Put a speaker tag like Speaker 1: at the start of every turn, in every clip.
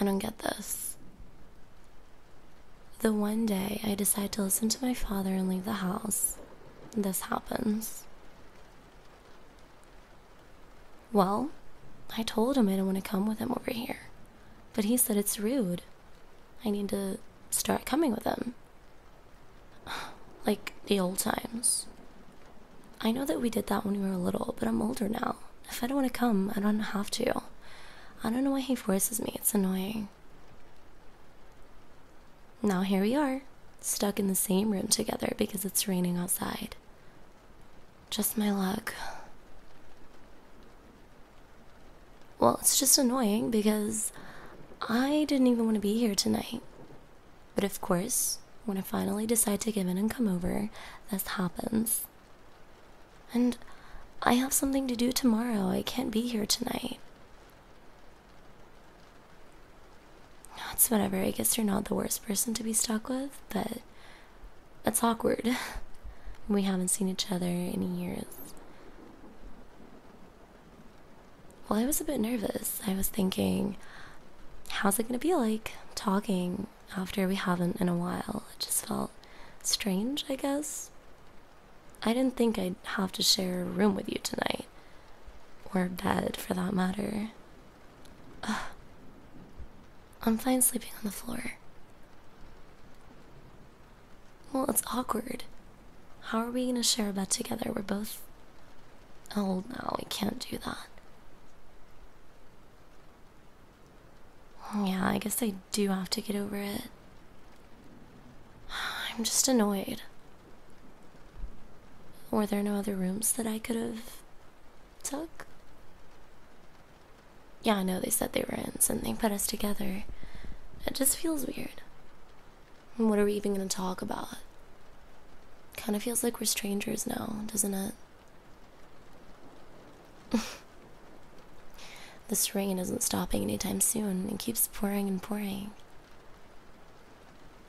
Speaker 1: I don't get this. The one day I decide to listen to my father and leave the house, this happens. Well, I told him I didn't want to come with him over here, but he said it's rude. I need to start coming with him. Like the old times. I know that we did that when we were little, but I'm older now. If I don't want to come, I don't have to. I don't know why he forces me, it's annoying. Now here we are, stuck in the same room together because it's raining outside. Just my luck. Well, it's just annoying because I didn't even want to be here tonight. But of course, when I finally decide to give in and come over, this happens. And I have something to do tomorrow. I can't be here tonight. It's whatever. I guess you're not the worst person to be stuck with, but it's awkward. We haven't seen each other in years. Well, I was a bit nervous. I was thinking, how's it gonna be like talking after we haven't in a while? It just felt strange, I guess. I didn't think I'd have to share a room with you tonight. Or a bed, for that matter. I'm fine sleeping on the floor. Well, it's awkward. How are we gonna share a bed together? We're both old now. We can't do that. Yeah, I guess I do have to get over it. I'm just annoyed. Were there no other rooms that I could have took? Yeah, I know they said they were in, and they put us together. It just feels weird. what are we even gonna talk about? Kind of feels like we're strangers now, doesn't it? this rain isn't stopping anytime soon. It keeps pouring and pouring.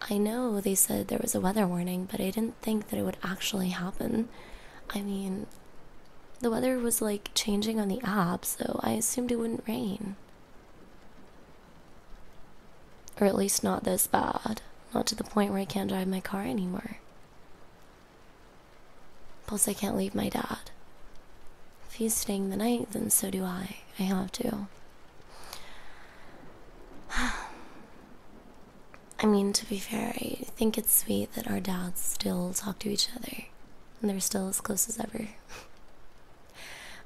Speaker 1: I know they said there was a weather warning, but I didn't think that it would actually happen. I mean, the weather was like changing on the app, so I assumed it wouldn't rain. Or at least not this bad. Not to the point where I can't drive my car anymore. Plus, I can't leave my dad. If he's staying the night, then so do I. I have to. I mean, to be fair, I think it's sweet that our dads still talk to each other. And they're still as close as ever.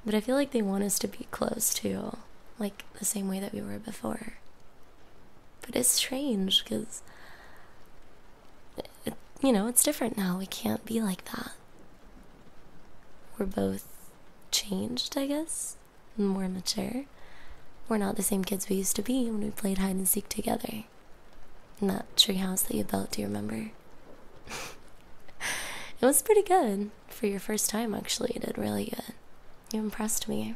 Speaker 1: but I feel like they want us to be close too. Like the same way that we were before. But it's strange because, you know, it's different now. We can't be like that. We're both changed, I guess, more mature. We're not the same kids we used to be when we played hide and seek together. In that treehouse that you built, do you remember? it was pretty good for your first time, actually. You did really good. You impressed me.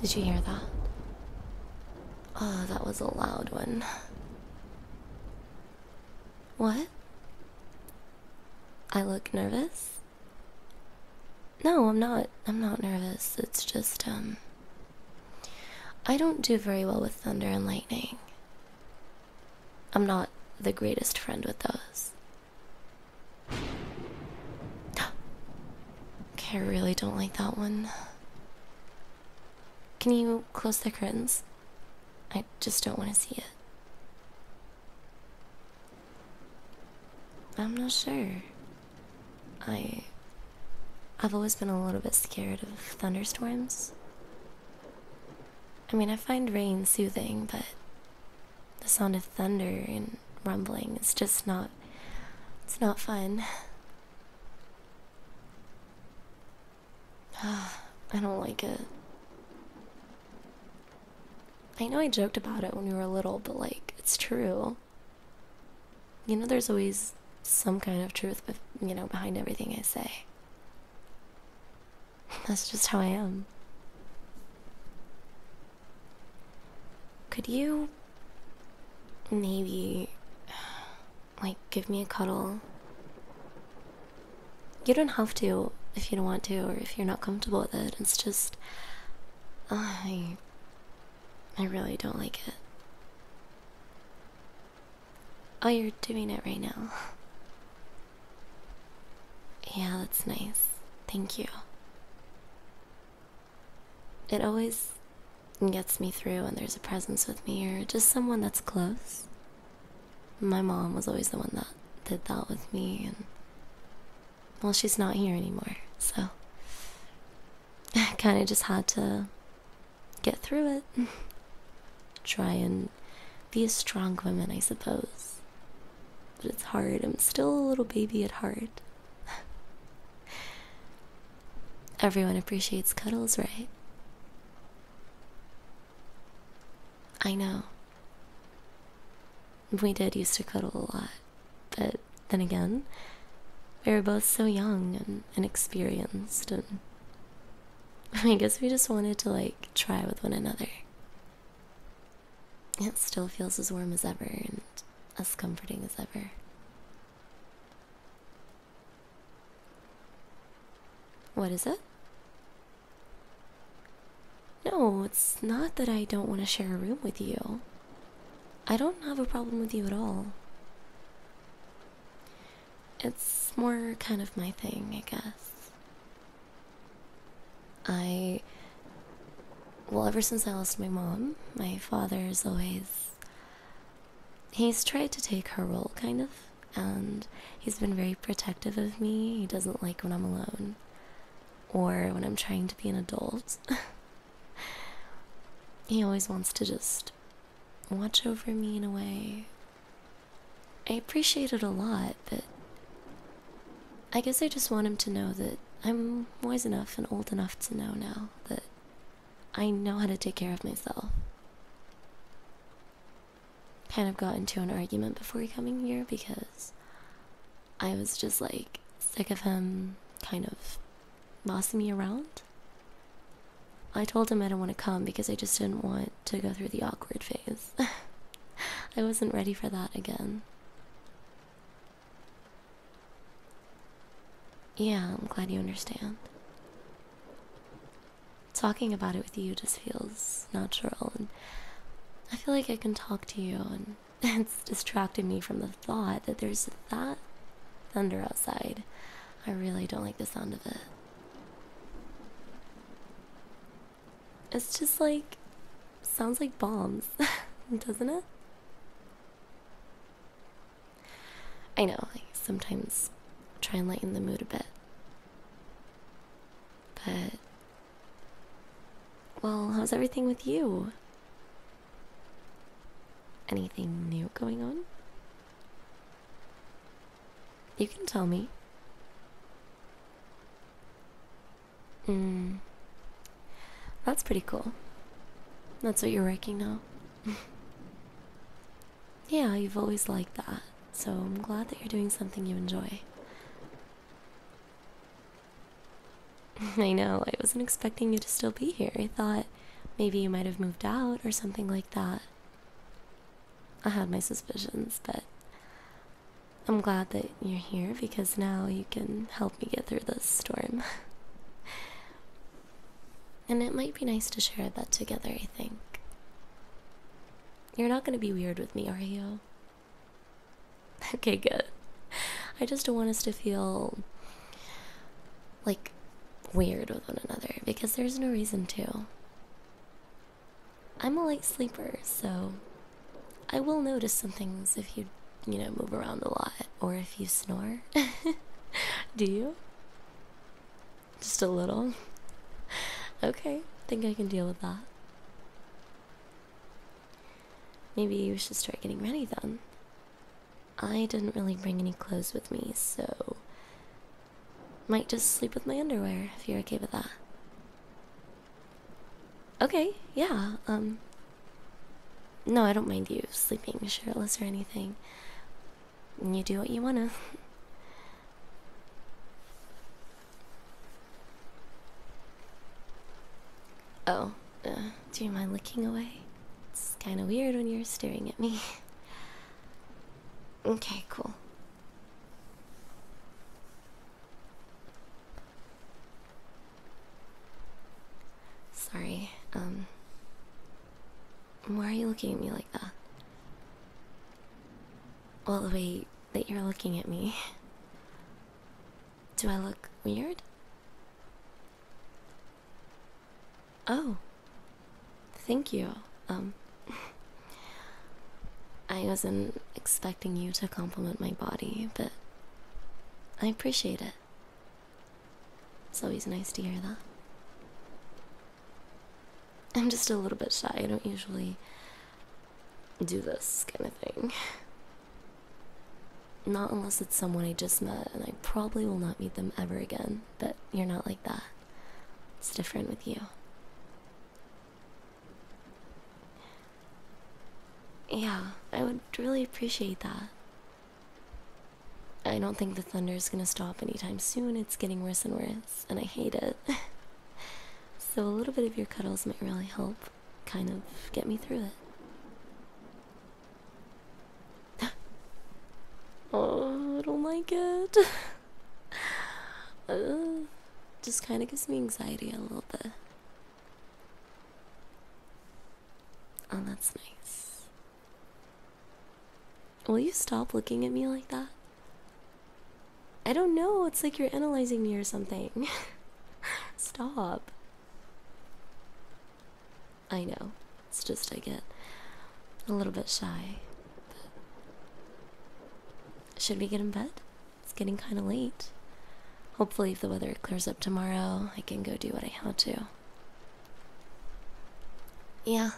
Speaker 1: Did you hear that? Oh, that was a loud one. What? I look nervous? No, I'm not. I'm not nervous. It's just, um. I don't do very well with thunder and lightning. I'm not the greatest friend with those. I really don't like that one. Can you close the curtains? I just don't want to see it. I'm not sure. I. I've always been a little bit scared of thunderstorms. I mean, I find rain soothing, but the sound of thunder and rumbling is just not. It's not fun. I don't like it. I know I joked about it when we were little, but like, it's true. You know, there's always some kind of truth, you know, behind everything I say. That's just how I am. Could you maybe, like, give me a cuddle? You don't have to if you don't want to or if you're not comfortable with it. It's just, I. I really don't like it. Oh, you're doing it right now. Yeah, that's nice. Thank you. It always gets me through when there's a presence with me or just someone that's close. My mom was always the one that did that with me, and well, she's not here anymore, so I kind of just had to get through it. Try and be a strong woman, I suppose. But it's hard. I'm still a little baby at heart. Everyone appreciates cuddles, right? I know. We did used to cuddle a lot, but then again, we were both so young and inexperienced, and I guess we just wanted to like try with one another. It still feels as warm as ever and as comforting as ever. What is it? No, it's not that I don't want to share a room with you. I don't have a problem with you at all. It's more kind of my thing, I guess. I. Well, ever since I lost my mom, my father's always. He's tried to take her role, kind of, and he's been very protective of me. He doesn't like when I'm alone or when I'm trying to be an adult. he always wants to just watch over me in a way. I appreciate it a lot, but I guess I just want him to know that I'm wise enough and old enough to know now that I know how to take care of myself. Kind of got into an argument before coming here because I was just like sick of him kind of bossing me around. I told him I didn't want to come because I just didn't want to go through the awkward phase. I wasn't ready for that again. Yeah, I'm glad you understand. Talking about it with you just feels natural, and I feel like I can talk to you, and it's distracted me from the thought that there's that thunder outside. I really don't like the sound of it. It's just like, sounds like bombs, doesn't it? I know, I sometimes try and lighten the mood a bit. But, well, how's everything with you? Anything new going on? You can tell me. Hmm. That's pretty cool. That's what you're working now. yeah, you've always liked that, so I'm glad that you're doing something you enjoy. I know, I wasn't expecting you to still be here. I thought maybe you might have moved out or something like that. I had my suspicions, but I'm glad that you're here because now you can help me get through this storm. And it might be nice to share that together, I think. You're not gonna be weird with me, are you? Okay, good. I just don't want us to feel like weird with one another because there's no reason to. I'm a light sleeper, so I will notice some things if you, you know, move around a lot or if you snore. Do you? Just a little? Okay, think I can deal with that. Maybe you should start getting ready then. I didn't really bring any clothes with me, so might just sleep with my underwear if you're okay with that. Okay, yeah, um no, I don't mind you sleeping shirtless or anything. You do what you wanna. Oh, uh, do you mind looking away? It's kind of weird when you're staring at me. okay, cool. Um, why are you looking at me like that? Well, the way that you're looking at me. Do I look weird? Oh. Thank you. Um, I wasn't expecting you to compliment my body, but I appreciate it. It's always nice to hear that. I'm just a little bit shy. I don't usually do this kind of thing. Not unless it's someone I just met, and I probably will not meet them ever again. But you're not like that. It's different with you. Yeah, I would really appreciate that. I don't think the thunder is gonna stop anytime soon. It's getting worse and worse, and I hate it. so, a little bit of your cuddles might really help kind of get me through it. oh, I don't like it. uh, just kind of gives me anxiety a little bit. Oh, that's nice. Will you stop looking at me like that? I don't know. It's like you're analyzing me or something. Stop. I know. It's just I get a little bit shy. Should we get in bed? It's getting kind of late. Hopefully, if the weather clears up tomorrow, I can go do what I had to. Yeah,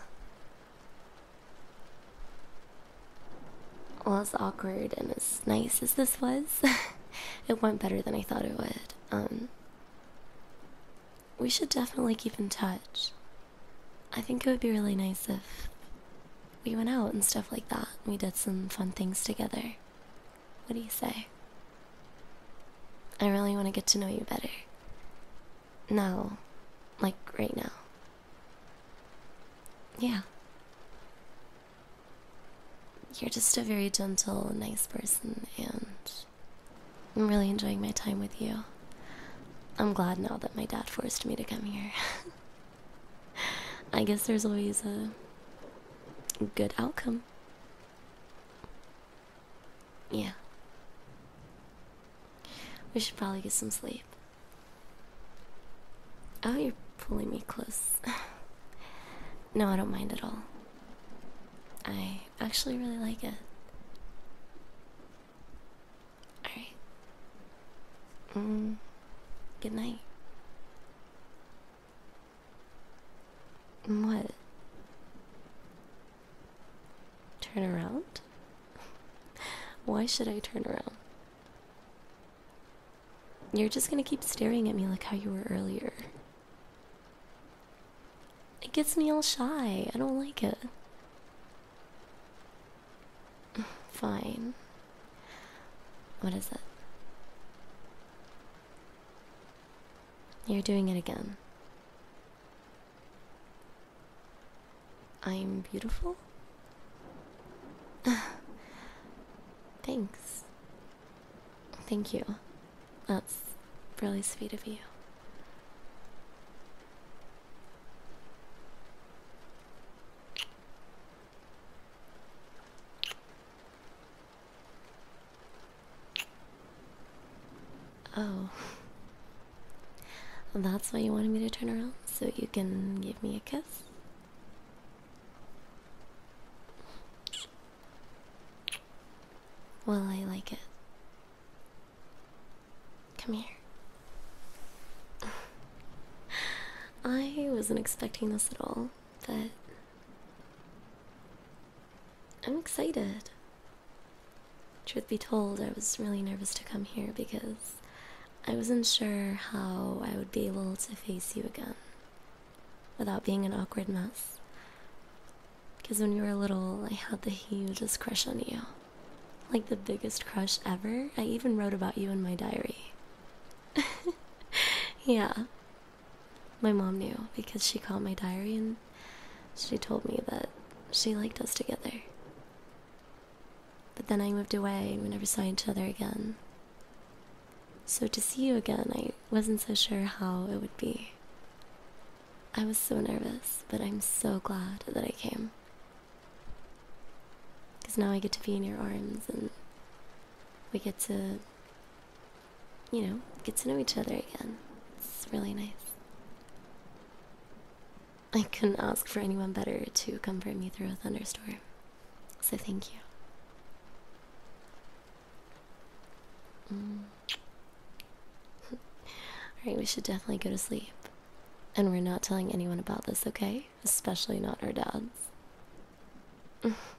Speaker 1: well, as awkward and as nice as this was, it went better than I thought it would. Um, we should definitely keep in touch. I think it would be really nice if we went out and stuff like that. We did some fun things together. What do you say? I really want to get to know you better. Now, like right now. Yeah. You're just a very gentle, nice person, and I'm really enjoying my time with you. I'm glad now that my dad forced me to come here. I guess there's always a good outcome. Yeah. We should probably get some sleep. Oh, you're pulling me close. no, I don't mind at all. I actually really like it. Alright. Mm, good night. What? Turn around? Why should I turn around? You're just gonna keep staring at me like how you were earlier. It gets me all shy. I don't like it. Fine. What is it? You're doing it again. I'm beautiful? Thanks. Thank you. That's really sweet of you. Oh. That's why you wanted me to turn around? So you can give me a kiss? Well, I like it. Come here. I wasn't expecting this at all, but I'm excited. Truth be told, I was really nervous to come here because I wasn't sure how I would be able to face you again without being an awkward mess. Because when you were little, I had the hugest crush on you. Like the biggest crush ever. I even wrote about you in my diary. yeah. My mom knew because she caught my diary and she told me that she liked us together. But then I moved away and we never saw each other again. So to see you again, I wasn't so sure how it would be. I was so nervous, but I'm so glad that I came. Because now I get to be in your arms and we get to, you know, get to know each other again. It's really nice. I couldn't ask for anyone better to comfort me through a thunderstorm. So thank you. Mm. Alright, we should definitely go to sleep. And we're not telling anyone about this, okay? Especially not our dads.